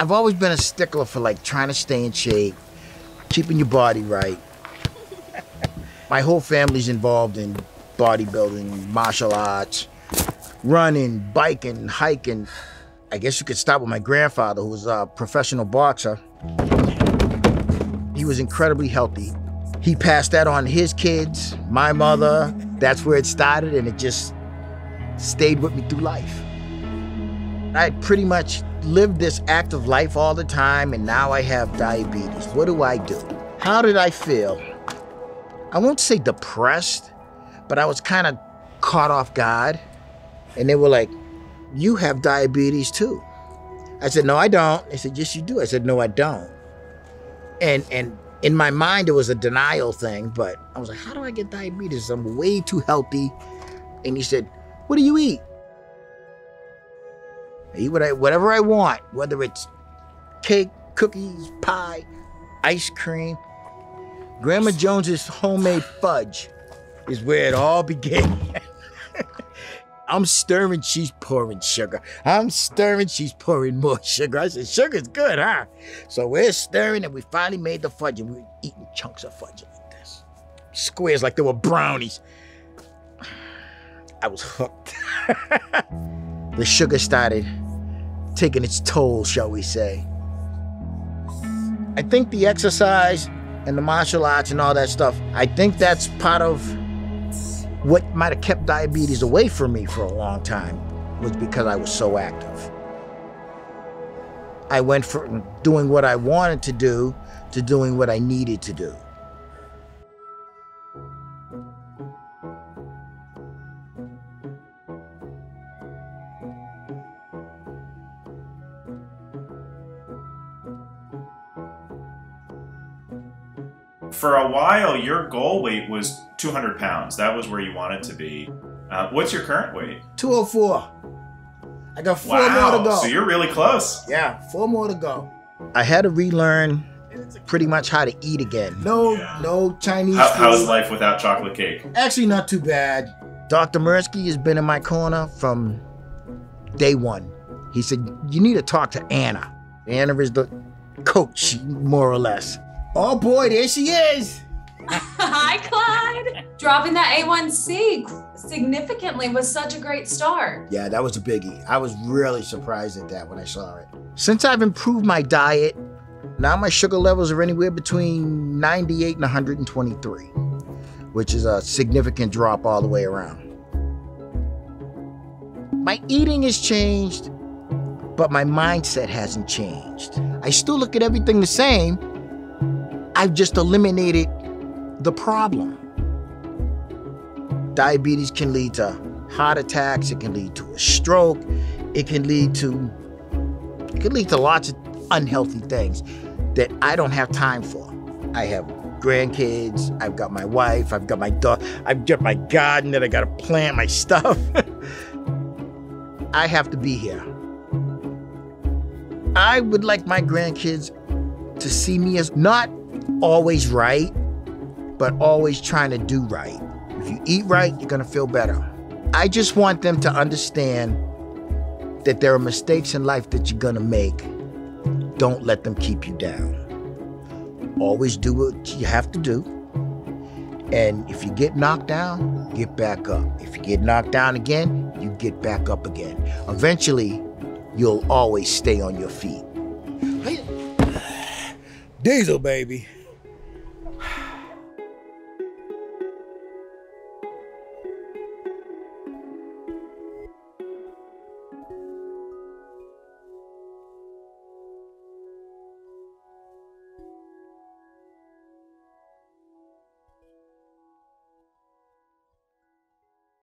I've always been a stickler for like trying to stay in shape, keeping your body right. My whole family's involved in bodybuilding, martial arts, running, biking, hiking. I guess you could start with my grandfather, who was a professional boxer. He was incredibly healthy. He passed that on his kids, my mother. That's where it started, and it just stayed with me through life. I pretty much lived this active life all the time, and now I have diabetes. What do I do? How did I feel? I won't say depressed, but I was kind of caught off guard. And they were like, You have diabetes too. I said, No, I don't. They said, Yes, you do. I said, No, I don't. And and in my mind it was a denial thing, but I was like, How do I get diabetes? I'm way too healthy. And he said, What do you eat? I eat what I, whatever I want, whether it's cake, cookies, pie, ice cream. Grandma Jones's homemade fudge is where it all began. I'm stirring, she's pouring sugar. I'm stirring, she's pouring more sugar. I said, sugar's good, huh? So we're stirring and we finally made the fudge and we were eating chunks of fudge like this. Squares like they were brownies. I was hooked. the sugar started taking its toll, shall we say. I think the exercise and the martial arts and all that stuff, I think that's part of what might have kept diabetes away from me for a long time was because I was so active. I went from doing what I wanted to do to doing what I needed to do. For a while, your goal weight was 200 pounds. That was where you wanted to be. Uh, what's your current weight? 204. I got four wow. more to go. So you're really close. Yeah, four more to go. I had to relearn pretty much how to eat again. No, Yeah. no Chinese How, food. how's life without chocolate cake? Actually, not too bad. Dr. Mirsky has been in my corner from day one. He said, You need to talk to Anna. Anna is the coach, more or less. Oh boy, there she is. Hi, Clyde. Dropping that A1C significantly was such a great start. Yeah, that was a biggie. I was really surprised at that when I saw it. Since I've improved my diet, now my sugar levels are anywhere between 98 and 123, which is a significant drop all the way around. My eating has changed, but my mindset hasn't changed. I still look at everything the same. I've just eliminated the problem. Diabetes can lead to heart attacks, it can lead to a stroke, it can lead to it can lead to lots of unhealthy things that I don't have time for. I have grandkids, I've got my wife, I've got my dog, I've got my garden that I gotta plant my stuff. I have to be here. I would like my grandkids to see me as not always right, but always trying to do right. If you eat right, you're gonna feel better. I just want them to understand that there are mistakes in life that you're gonna make. Don't let them keep you down. Always do what you have to do. And if you get knocked down, get back up. If you get knocked down again, you get back up again. Eventually, you'll always stay on your feet. Diesel, baby.